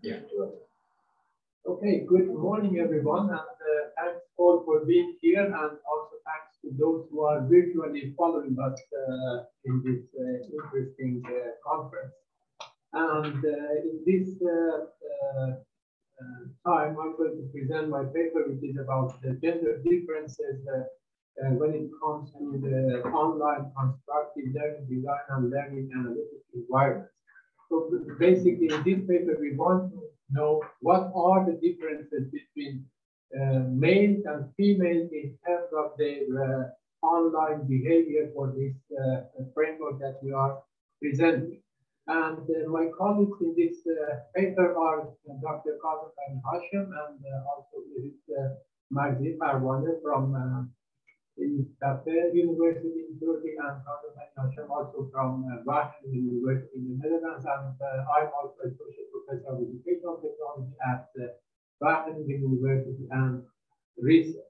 Yeah. Okay, good morning, everyone, and uh, thanks all for being here, and also thanks to those who are virtually following us uh, in this uh, interesting uh, conference. And uh, in this uh, time, I'm going to present my paper, which is about the gender differences when it comes to the online constructive learning design and learning analytics environments. So basically, in this paper, we want to know what are the differences between uh, males and females in terms of their uh, online behavior for this uh, framework that we are presenting. And uh, my colleagues in this uh, paper are uh, Dr. Kazem Hashim and also uh, Magdi Parvaneh from Tafe University in Turkey and Kazem also from uh, University in the Netherlands. And I'm also Associate Professor of Educational Technology at uh, University and Research.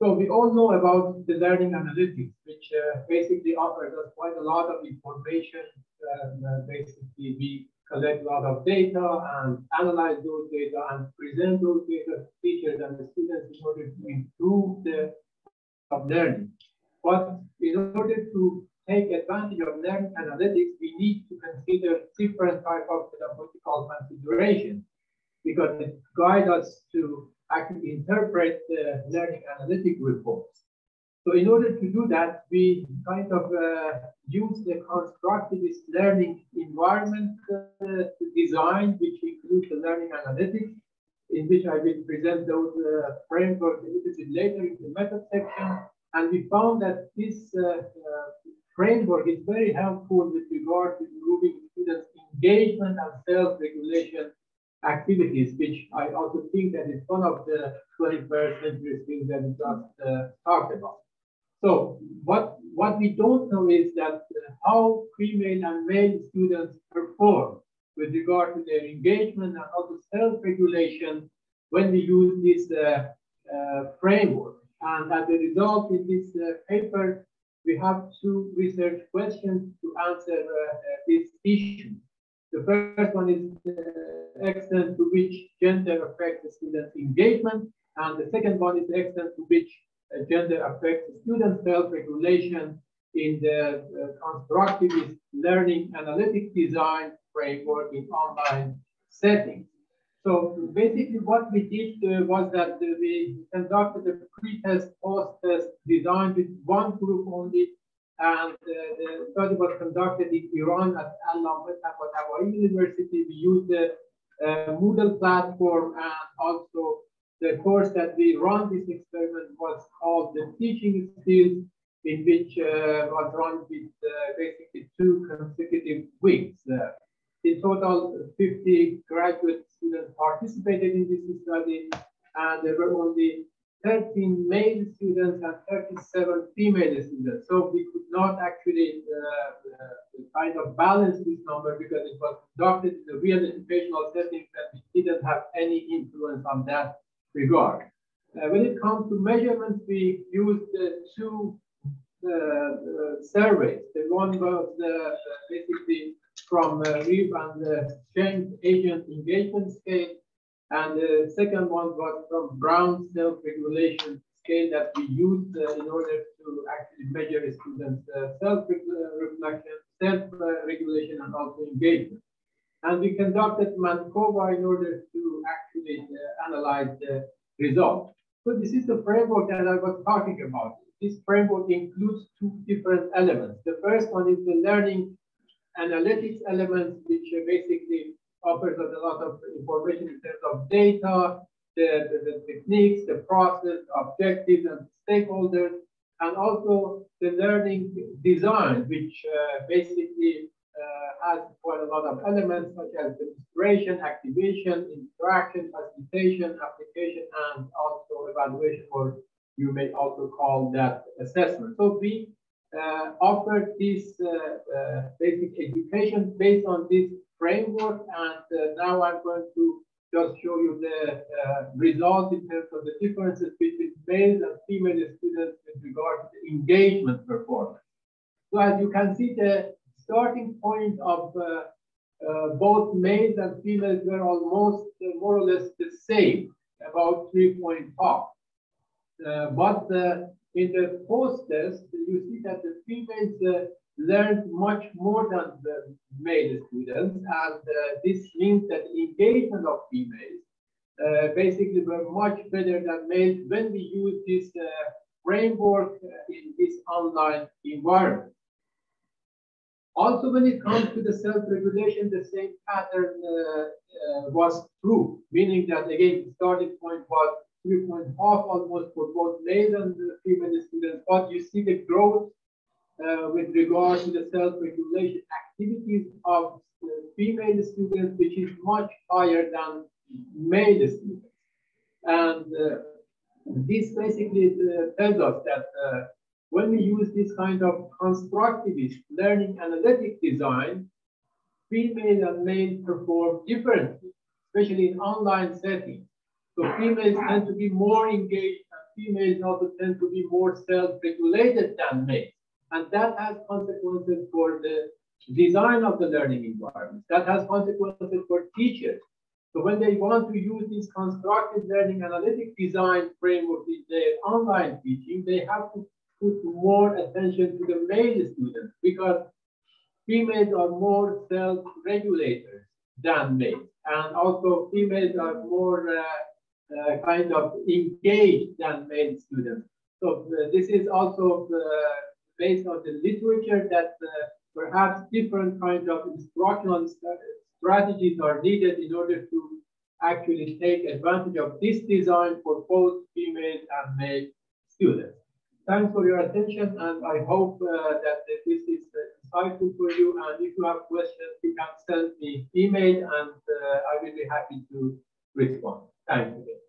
So we all know about the learning analytics, which uh, basically offers us quite a lot of information. Um, uh, basically, we collect a lot of data and analyze those data and present those data to teachers and the students in order to improve the of learning. But in order to take advantage of learning analytics, we need to consider different type of pedagogical considerations because it guides us to actually interpret the learning analytic reports. So in order to do that, we kind of uh, use the constructivist learning environment uh, design, which includes the learning analytics, in which I will present those uh, frameworks a little bit later in the method section. And we found that this uh, uh, framework is very helpful with regard to improving students' engagement and self-regulation activities, which I also think that is one of the 21st century things that we just uh, talked about. So what, what we don't know is that uh, how female and male students perform with regard to their engagement and also self-regulation when we use this uh, uh, framework. And as a result, in this uh, paper, we have two research questions to answer uh, this issue. The first one is the extent to which gender affects the student's engagement, and the second one is the extent to which uh, gender affects the student's self-regulation in the uh, constructivist learning analytic design framework in online settings. So basically what we did uh, was that uh, we conducted a pre-test, post-test designed with one group only and uh, the study was conducted in Iran at Tabataba'i University. We used the uh, Moodle platform and also the course that we run this experiment was called the teaching skills in which uh, was run with uh, basically two consecutive weeks. Uh, in total, 50 graduate students participated in this study, and there were only 13 male students and 37 female students. So we could not actually uh, uh, kind of balance this number because it was conducted in a real educational setting and we didn't have any influence on that regard. Uh, when it comes to measurements, we used two uh, uh, surveys. The one was uh, basically from uh, Reeve and the change agent engagement scale, and the second one was from Brown self-regulation scale that we used uh, in order to actually measure student's uh, self-reflection, self-regulation, and also engagement. And we conducted MANCOVA in order to actually uh, analyze the results. So this is the framework that I was talking about. This framework includes two different elements. The first one is the learning analytics elements, which basically offers us a lot of information in terms of data, the, the, the techniques, the process, objectives, and stakeholders, and also the learning design, which uh, basically uh, has quite a lot of elements such as demonstration, activation, interaction, facilitation, application, and also evaluation, or you may also call that assessment. So we uh, offer this uh, uh, basic education based on this framework. And uh, now I'm going to just show you the results in terms of the differences between male and female students with regard to the engagement performance. So as you can see, the starting point of uh, both males and females were almost uh, more or less the same, about 3.5. Uh, but uh, in the post-test, you see that the females uh, learned much more than the male students, and uh, this means that engagement of females basically were much better than males when we use this framework in this online environment. Also, when it comes to the self-regulation, the same pattern uh, uh, was true, meaning that again, the starting point was 3.5 almost for both male and female students, but you see the growth uh, with regard to the self-regulation activities of female students, which is much higher than male students. And uh, this basically uh, tells us that uh, when we use this kind of constructivist learning analytic design, female and male perform differently, especially in online settings. So females tend to be more engaged and females also tend to be more self-regulated than males. And that has consequences for the design of the learning environment. That has consequences for teachers. So when they want to use this constructive learning analytic design framework in their online teaching, they have to put more attention to the male students because females are more self-regulators than males. And also females are more uh, kind of engaged than male students. So uh, this is also uh, based on the literature that uh, perhaps different kinds of instructional strategies are needed in order to actually take advantage of this design for both female and male students. Thanks for your attention, and I hope uh, that this is insightful for you. And if you have questions, you can send me email, and uh, I will be happy to respond. Thank you.